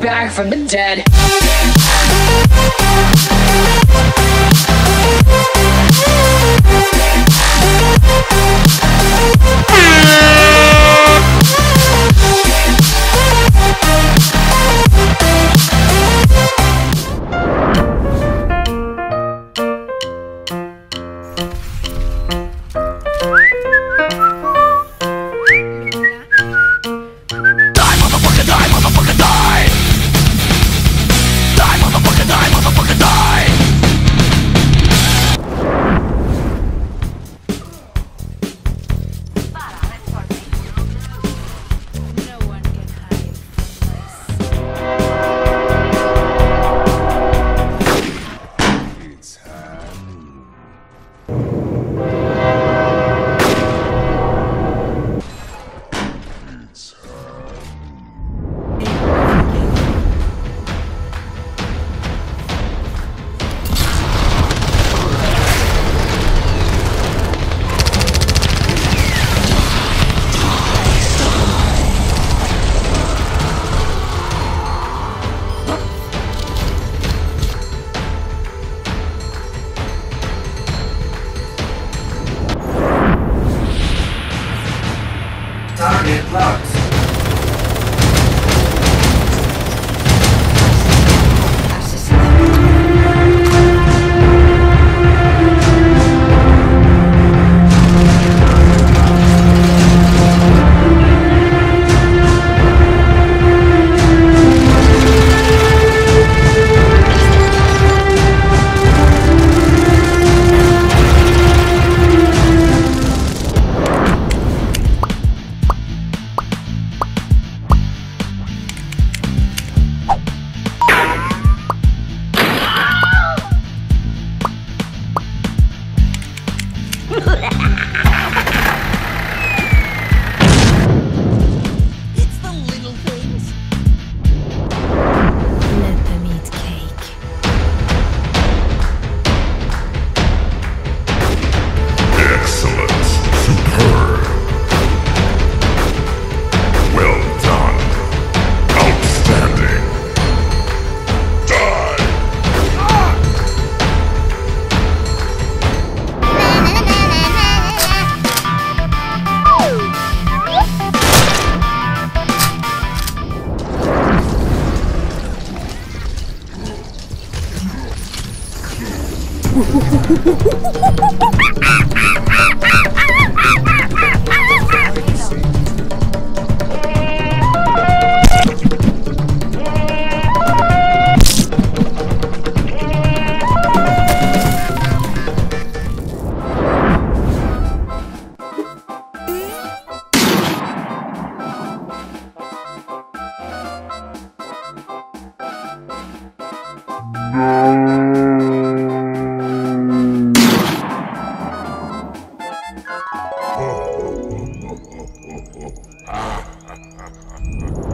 back from the dead. No. Ha ha ha ha ha.